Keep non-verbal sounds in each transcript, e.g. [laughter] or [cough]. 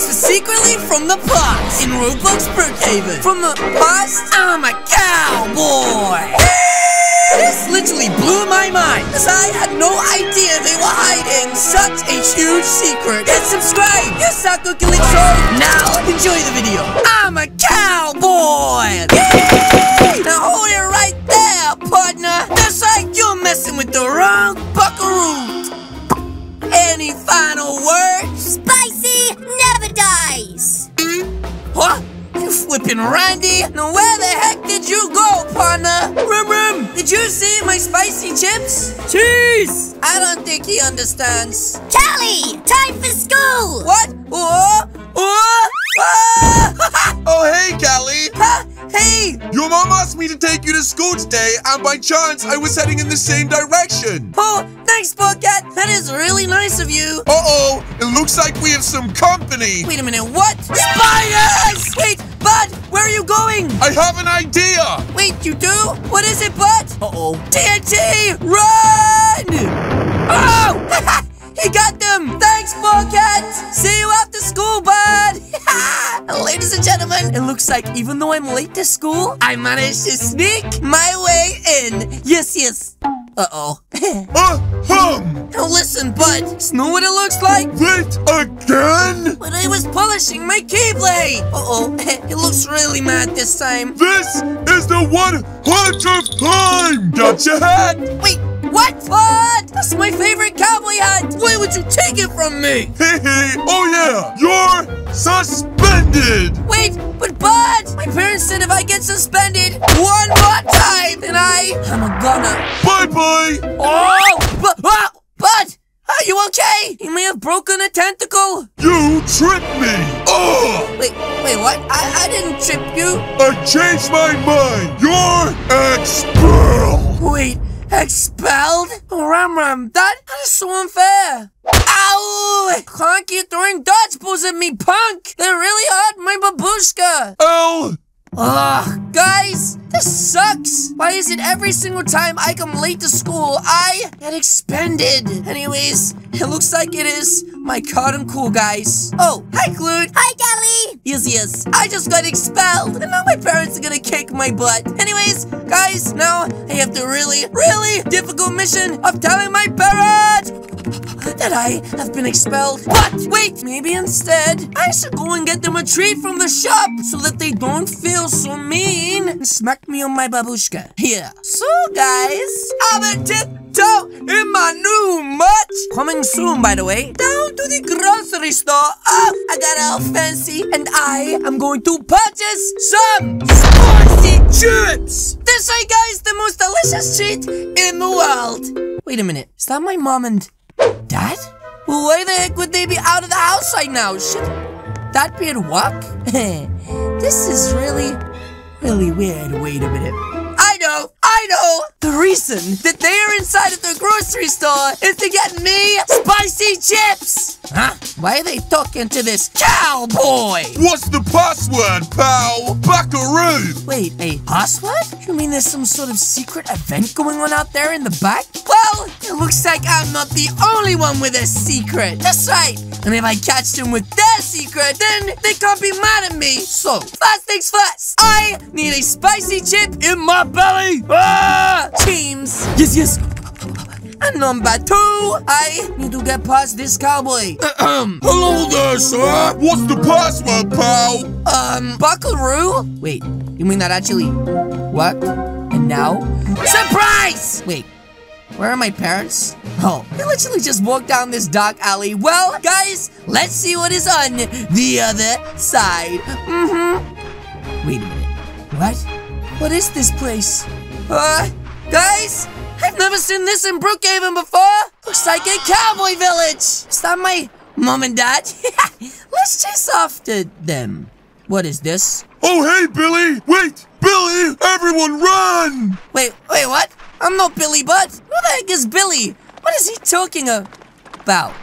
transfer secretly from the past in Roblox Brookhaven. From the past, I'm a cowboy. This literally blew my mind, as I had no idea they were hiding such a huge secret. Hit subscribe, sucker Calixo. Now, enjoy the video. I'm a cowboy. Yay! Now hold it right there, partner. That's like you're messing with the wrong buckaroo. Any final words? Spicy never dies. What? You flipping Randy? Now where the heck did you go, partner? Rum Rum, did you see my spicy chips? Cheese! I don't think he understands. Callie, time for school. What? Oh! Oh! Ah! [laughs] Oh, hey, Callie! Ah! Hey! Your mom asked me to take you to school today, and by chance, I was heading in the same direction. Oh, thanks, Bobcat. That is really nice of you. Uh-oh, it looks like we have some company. Wait a minute, what? Spiders! Wait, Bud, where are you going? I have an idea. Wait, you do? What is it, Bud? Uh-oh. TNT! Run! Oh! [laughs] he got them! Thanks, Bobcat! See you after school, Bud! [laughs] Ladies and gentlemen, it looks like even though I'm late to school, I managed to sneak my way in. Yes, yes. Uh-oh. Uh-hum! now listen, Bud. Know what it looks like? Wait, again? When I was polishing my Keyblade. Uh-oh. [laughs] it looks really mad this time. This is the 100th time! Gotcha hat! Wait, what? What? That's my favorite cowboy hat. Why would you take it from me? Hey, hey, oh yeah, you're suspended! Wait, but Bud, my parents said if I get suspended one more time, then I, I'm gonna. Oh, but, oh, Bud, are you okay? You may have broken a tentacle. You tricked me! Oh! Wait, wait, what? I, I didn't trip you. I changed my mind! You're expelled! Wait, expelled? Ram Ram, that is so unfair. Ow! Can't keep throwing dodgeballs at me, punk! They're really hard, my babushka! L! Ugh, guys, this sucks. Why is it every single time I come late to school, I get expended? Anyways, it looks like it is my cotton cool guys. Oh, hi, Clute. Hi, Callie. Yes, yes. I just got expelled, and now my parents are gonna kick my butt. Anyways, guys, now I have the really, really difficult mission of telling my parents that I have been expelled. But wait, maybe instead I should go and get them a treat from the shop so that they don't feel so mean and smack me on my babushka. Here. So, guys, I'm a tiptoe in my new much. Coming soon, by the way. Down to the grocery store. Oh, I got all fancy, and I am going to purchase some spicy chips. This, I guys, the most delicious treat in the world. Wait a minute. Is that my mom and dad? Well, why the heck would they be out of the house right now? Should that be at work? [laughs] this is really, really weird. Wait a minute. I know, I know! The reason that they are inside of the grocery store is to get me spicy chips! Huh? Why are they talking to this cowboy? What's the password, pal? Buckaroo! Wait, a password? You mean there's some sort of secret event going on out there in the back? Well, it looks like I'm not the only one with a secret. That's right. And if I catch them with their secret, then they can't be mad at me. So, first things first, I need a spicy chip in my belly. Ah! Teams. Yes, yes. And number two, I need to get past this cowboy. Hello there, sir! What's the password, pal? Um, Buckaroo? Wait, you mean that actually What? And now? Surprise! Wait, where are my parents? Oh, they literally just walked down this dark alley. Well, guys, let's see what is on the other side. Mm-hmm. Wait a minute. What? What is this place? Uh, guys, I've never seen this in Brookhaven before. Looks like a cowboy village. Is that my mom and dad? [laughs] Let's chase after them. What is this? Oh, hey, Billy! Wait! Billy! Everyone run! Wait, wait, what? I'm not Billy Butt. Who the heck is Billy? What is he talking about?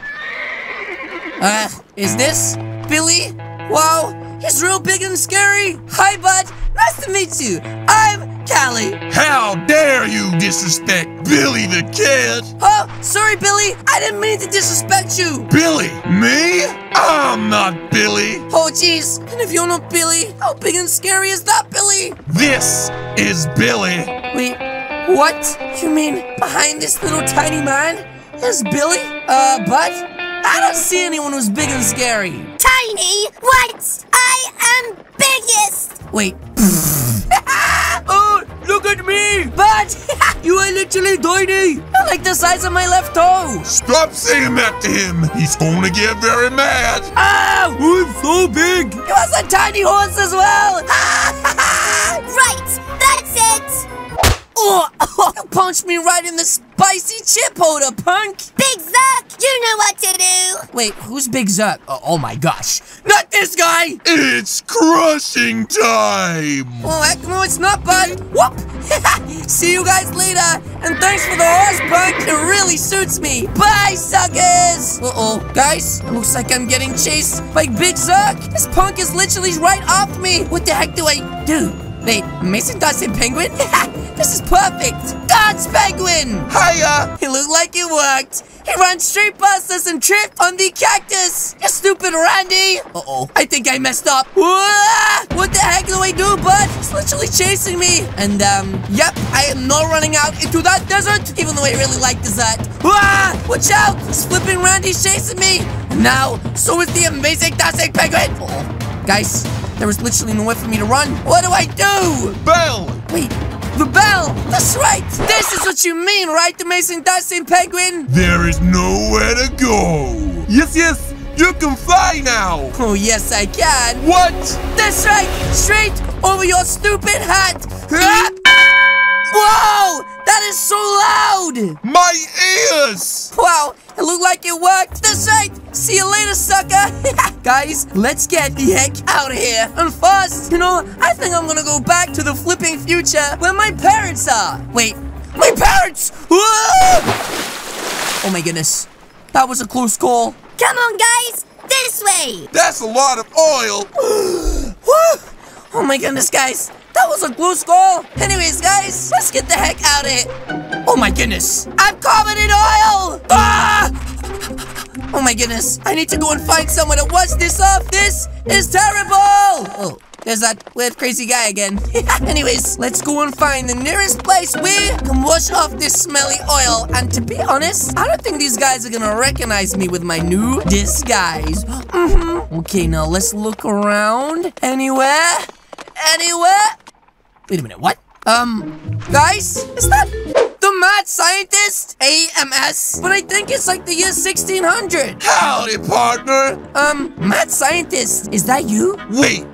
Uh, is this Billy? Wow, he's real big and scary. Hi, Bud. Nice to meet you. I'm Callie. How dare you disrespect Billy the Kid? Oh, sorry, Billy. I didn't mean to disrespect you. Billy? Me? I'm not Billy. Oh, jeez. and if you're not Billy, how big and scary is that, Billy? This is Billy. Wait, what? You mean behind this little tiny man is Billy? Uh, but I don't see anyone who's big and scary. Tiny? What? I am biggest! Wait. [laughs] oh, look at me! But [laughs] you are literally tiny. You're like the size of my left toe. Stop saying that to him. He's going to get very mad. Ow! I'm so big. He was a tiny horse as well. [laughs] oh, [laughs] you punched me right in the spicy chip holder, punk. Big Zuck, you know what to do! Wait, who's Big Zuck? Oh, oh my gosh. Not this guy! It's crushing time. Oh, heck no, it's not, bud. Whoop! [laughs] See you guys later, and thanks for the horse punk. It really suits me. Bye, suckers! Uh-oh, guys, it looks like I'm getting chased by Big Zuck. This punk is literally right after me. What the heck do I do? Wait, Mason Dawson Penguin? [laughs] this is perfect. God's Penguin! Hiya. It looked like it worked. He ran straight past us and tripped on the cactus. You stupid Randy. Uh-oh. I think I messed up. What the heck do I do, bud? He's literally chasing me. And, um, yep, I am not running out into that desert, even though I really like desert. Watch out! This flipping Randy's chasing me. And now, so is the amazing Dastic Penguin. Uh-oh. Guys, there was literally nowhere for me to run. What do I do? Bell. Wait, the bell! That's right! This is what you mean, right, the Mason Dustin Penguin? There is nowhere to go. Yes, yes. You can fly now. Oh, yes, I can. What? That's right! Straight over your stupid hat! Whoa! That is so loud! My ears. Wow, it looked like it worked. That's right! See you later, sucker! [laughs] Guys, let's get the heck out of here. And fast! You know, I think I'm gonna go back to the flipping future where my parents are. Wait, my parents! Oh my goodness. That was a close call. Come on, guys! This way! That's a lot of oil. [gasps] Woo! Oh my goodness, guys. That was a close call. Anyways, guys, let's get the heck out of here. Oh my goodness. I'm covered in oil! Ah! Oh my goodness. I need to go and find someone to wash this off. This is terrible! Oh. There's that weird crazy guy again. [laughs] Anyways, let's go and find the nearest place we can wash off this smelly oil. And to be honest, I don't think these guys are gonna recognize me with my new disguise. hmm Okay, now let's look around. Anywhere? Anywhere? Wait a minute, what? Um, guys, is that mad scientist? AMS? But I think it's like the year 1600. Howdy, partner. Um, mad scientist, is that you? Wait,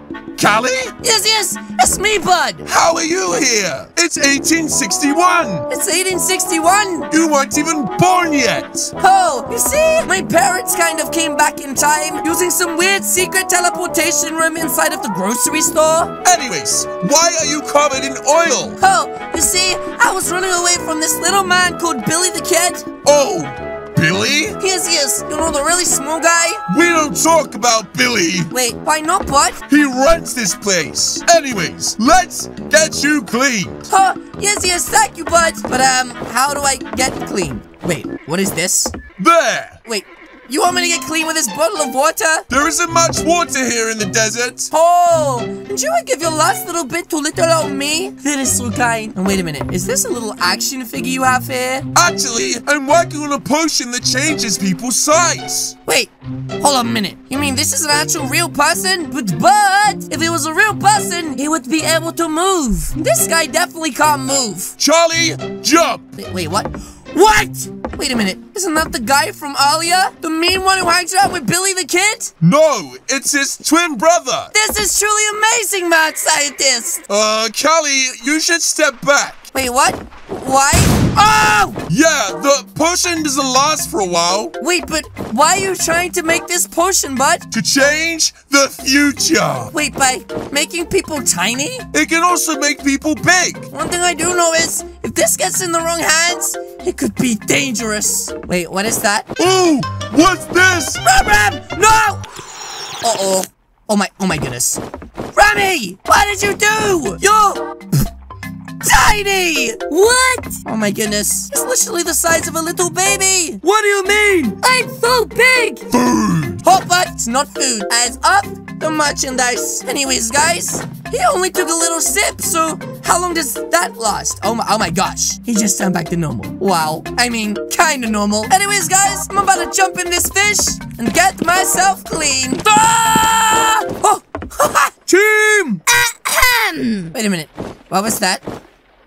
Callie? Yes, yes, it's me, bud. How are you here? It's 1861. It's 1861. You weren't even born yet. Oh, you see, my parents kind of came back in time using some weird secret teleportation room inside of the grocery store. Anyways, why are you covered in oil? Oh, you see, I was running away from this little man called Billy the Kid. Oh, Billy? Yes, yes, you know the really small guy? We don't talk about Billy. Wait, why not, bud? He runs this place. Anyways, let's get you cleaned. Huh, yes, yes, thank you, bud. But, um, how do I get clean? Wait, what is this? There. Wait, you want me to get clean with this bottle of water? There isn't much water here in the desert. Oh, and you would give your last little bit to little old me? That is so kind. And wait a minute, is this a little action figure you have here? Actually, I'm working on a potion that changes people's size. Wait, hold on a minute. You mean this is an actual real person? But, but, if it was a real person, he would be able to move. This guy definitely can't move. Charlie, jump. Wait, wait, what? What? Wait a minute. Isn't that the guy from Alia? The mean one who hangs out with Billy the Kid? No, it's his twin brother. This is truly amazing, mad scientist. Uh, Callie, you should step back. Wait, what? Why? Oh! Yeah, the potion doesn't last for a while. Wait, but why are you trying to make this potion, bud? To change the future. Wait, by making people tiny? It can also make people big. One thing I do know is, if this gets in the wrong hands, it could be dangerous. Wait, what is that? Ooh, what's this? Ram Ram! No! Uh-oh. Oh my, oh my goodness. Rami! What did you do? You're tiny! What? Oh my goodness. It's literally the size of a little baby. What do you mean? I'm so big! Food. Hot but it's not food. Eyes up, the merchandise. Anyways, guys, he only took a little sip, so how long does that last? Oh my, oh my gosh, he just turned back to normal. Wow, I mean, kinda normal. Anyways, guys, I'm about to jump in this fish and get myself clean. Ah! Oh, [laughs] Team! Ahem. wait a minute. What was that?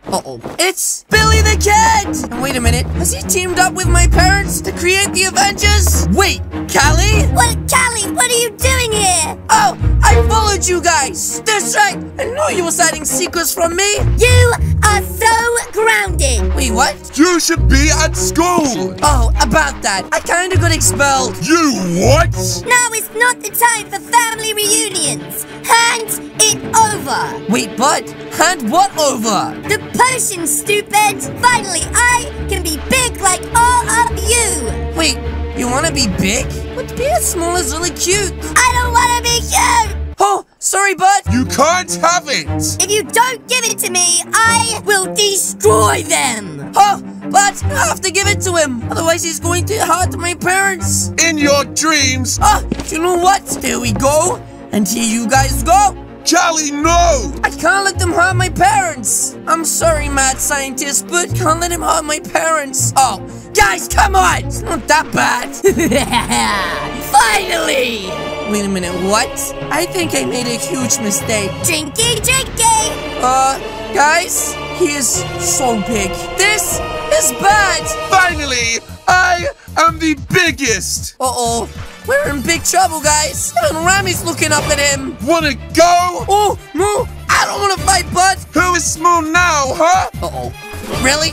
Uh-oh. It's Billy the Kid! And wait a minute, has he teamed up with my parents to create the Avengers? Wait, Callie? What, Callie, what are you doing here? Oh, I followed you guys! That's right! I knew you was hiding secrets from me! You are so grounded. Wait, what? You should be at school! Oh, about that. I kinda got expelled. You what? Now is not the time for family reunions. Hand it over. Wait, but hand what over? The potion, stupid. Finally, I can be big like all of you. Wait, you wanna be big? But being small is really cute. I don't want to be cute. Oh, sorry, bud. You can't have it! If you don't give it to me, I will destroy them. Oh, but I have to give it to him. Otherwise, he's going to hurt my parents. In your dreams! Ah, you know what? There we go. And here you guys go. Charlie, no! I can't let them hurt my parents. I'm sorry, mad scientist, but can't let him hurt my parents. Oh, guys, come on! It's not that bad. [laughs] Finally. Wait a minute, what? I think I made a huge mistake. Drinky, drinky. Uh, guys, he is so big. This is bad. Finally, I am the biggest! Uh-oh. We're in big trouble, guys. Even Rami's looking up at him. Wanna go? Oh, no, I don't want to fight, bud. Who is small now, huh? Uh-oh. Really?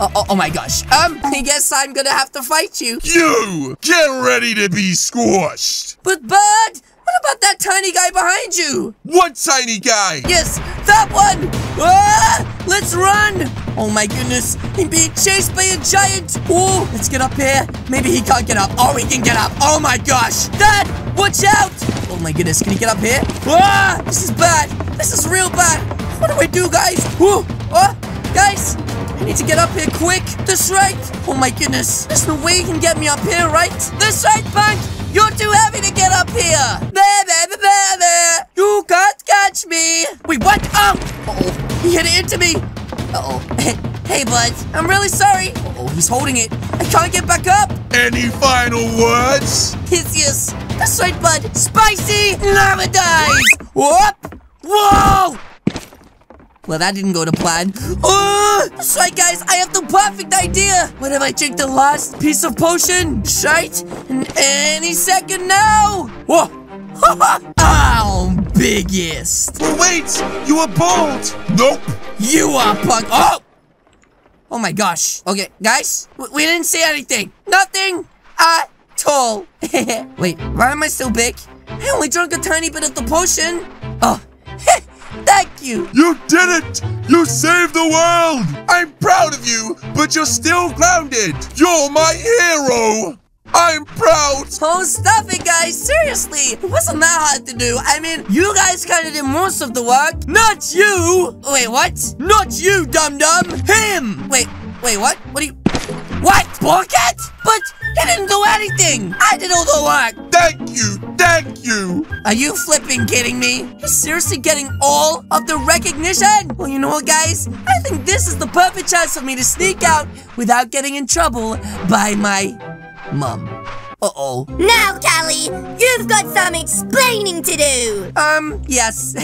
Uh, oh, oh my gosh. Um, I guess I'm gonna have to fight you. You! Get ready to be squashed! But, bud, about that tiny guy behind you? What tiny guy? Yes, that one! Ah, let's run! Oh my goodness, I'm being chased by a giant! Oh, let's get up here. Maybe he can't get up. Oh, he can get up. Oh my gosh! Dad, watch out! Oh my goodness, can he get up here? Ah, this is bad. This is real bad. What do I do, guys? Whoa, oh, guys, I need to get up here quick. This right. Oh my goodness, there's no way he can get me up here, right? This right, Punk. You're too heavy to get up here! There, there, there, there, there! You can't catch me! Wait, what? Oh! Uh-oh, he hit it into me! Uh-oh. [laughs] hey, bud, I'm really sorry! Uh-oh, he's holding it. I can't get back up! Any final words? Yes, yes. That's right, bud. Spicy lava dice! Whoop! Whoa! Well, that didn't go to plan. Oh, that's right, guys. I have the perfect idea. What if I drink the last piece of potion? Shite. And any second now. Whoa. [laughs] oh, biggest. But wait! You are bald! Nope! You are punk. Oh. Oh my gosh. Okay, guys. We, we didn't say anything. Nothing at all. [laughs] wait, why am I so big? I only drank a tiny bit of the potion. Oh. [laughs] Thank you. You did it! You saved the world! I'm proud of you, but you're still grounded! You're my hero! I'm proud! Oh, stop it, guys. Seriously. It wasn't that hard to do. I mean, you guys kind of did most of the work. Not you. Wait, what? Not you, dum-dum. Him. Wait, wait, what? What do you... What? Bucket? But he didn't do anything. I did all the work. Thank you! Thank you! Are you flipping kidding me? You're seriously getting all of the recognition? Well, you know what, guys? I think this is the perfect chance for me to sneak out without getting in trouble by my mom. Uh-oh. Now, Callie, you've got some explaining to do. Um, yes.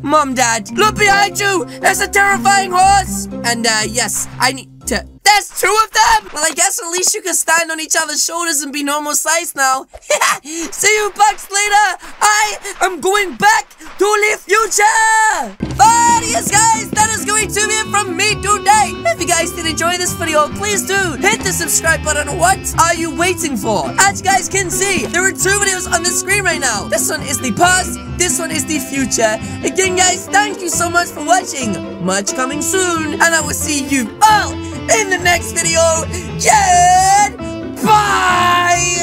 [laughs] Mom, Dad, look behind you! There's a terrifying horse! And, uh, yes, I need to... There's two of them! Well, I guess at least you can stand on each other's shoulders and be normal size now. [laughs] See you bucks later! I am going back to the future! But yes, guys, that is going to be it from me today. If you guys did enjoy this video, please do hit the subscribe button. What are you waiting for? As you guys can see, there are two videos on the screen right now. This one is the past, this one is the future. Again, guys, thank you so much for watching. Much coming soon, and I will see you all in the next video. Yeah! Bye!